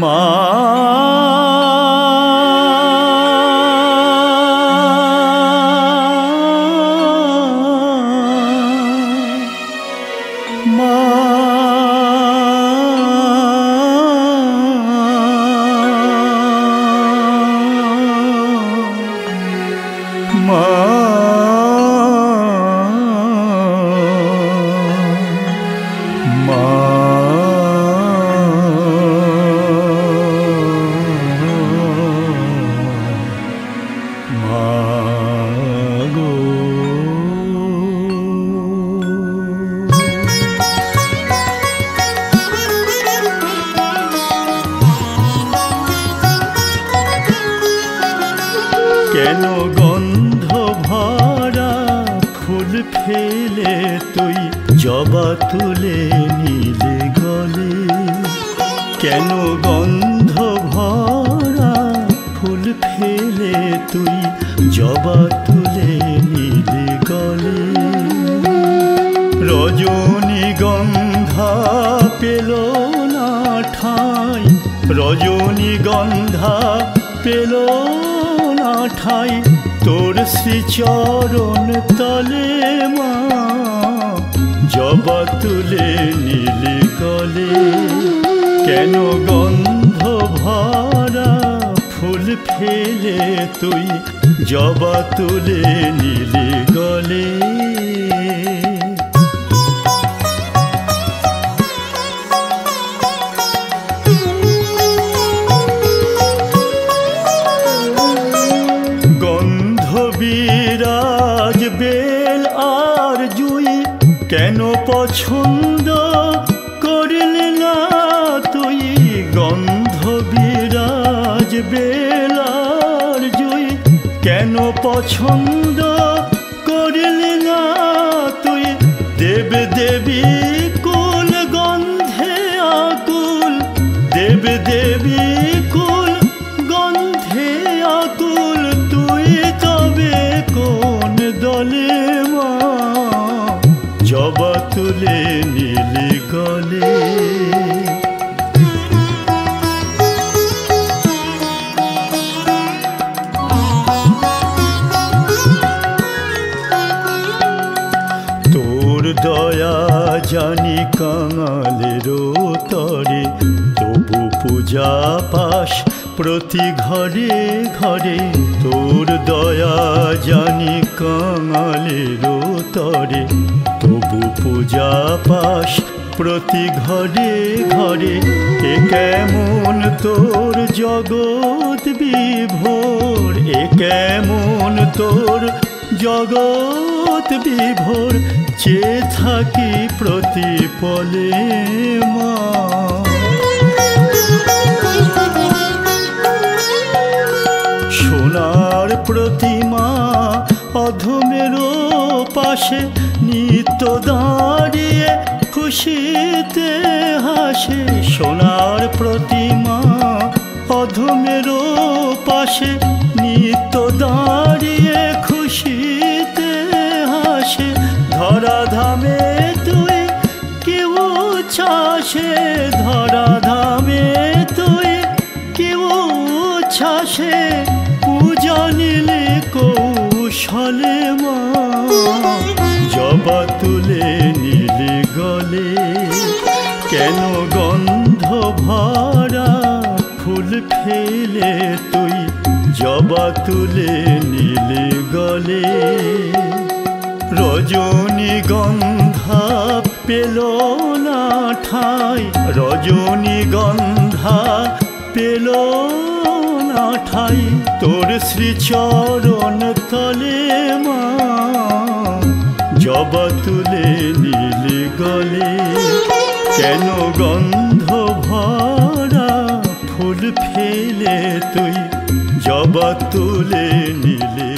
মা কেন গন্ধ ভরা ফুল ফেলে তুই, জবা তুলে নিলে গলে। কেন গন্ধ ভরা ফুল ফেলে তুই, জবা তুলে নিলে গলে? রজনী গন্ধা পেল না ঠাই রজনী গন্ধা পেল না ঠাই তোর শ্রীচরণ তলে মা। জবা তুলে নীলি গলে কেন গন্ধ ভরা ফুল ফেলে তুই? জবা তুলে নীলি গলে পছন্দ করলে না তুই গন্ধ বিরাজ বেলার জুই। কেন পছন্দ জবা তুলে নীলি গলে। তোর দয়া জানি কাঙালেরও তরে, তবু পূজা পাশ প্রতি ঘরে ঘরে। তোর দয়া জানি কাঙালেরও তরে তবু পূজা পাশ প্রতি ঘরে ঘরে এ কেমন তোর জগৎ বিভোর? এ কেমন তোর জগৎ বিভোর? চেয়ে থাকি প্রতি পলে মা। সোনার প্রতিমা অধমের পাশে নিত্য দাঁড়িয়ে খুশিতে হাসে। সোনার প্রতিমা অধমের পাশে নিত্য দাঁড়িয়ে ফেলে তুই জবা তুলে নীলে গলে। রজনী গন্ধা পেল না ঠাই। রজনী গন্ধা পেল না ঠাই। তোর শ্রীচরণ তলে মা। জবা তুলে তুই জবা তুলে নীলে।